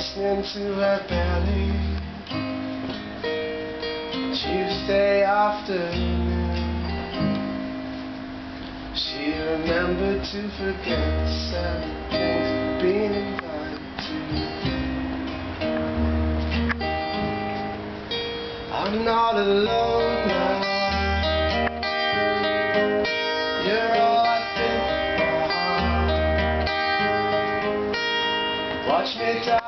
listening to her belly. Tuesday afternoon, she remembered to forget seven things being invited to. I'm not alone now. Watch me die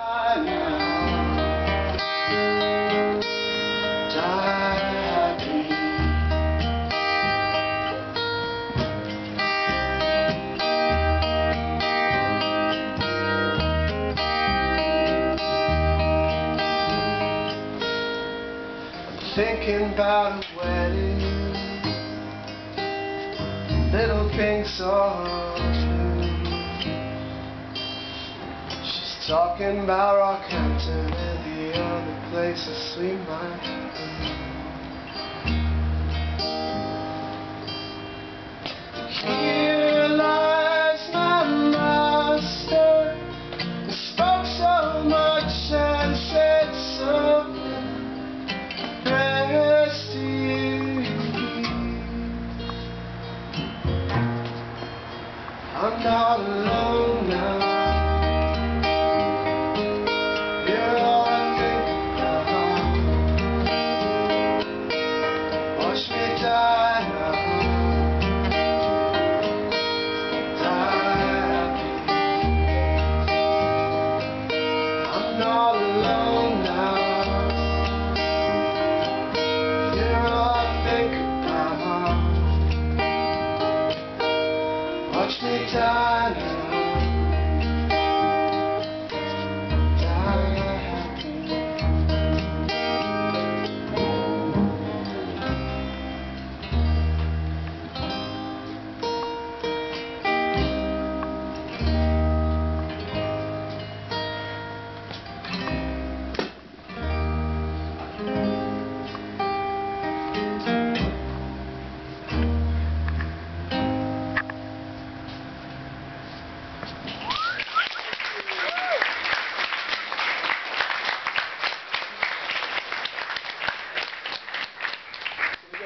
thinking about a wedding. Little pink blue. She's talking about Rockhampton and the other places we might I'm Watch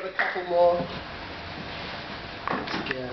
a couple more. Yeah.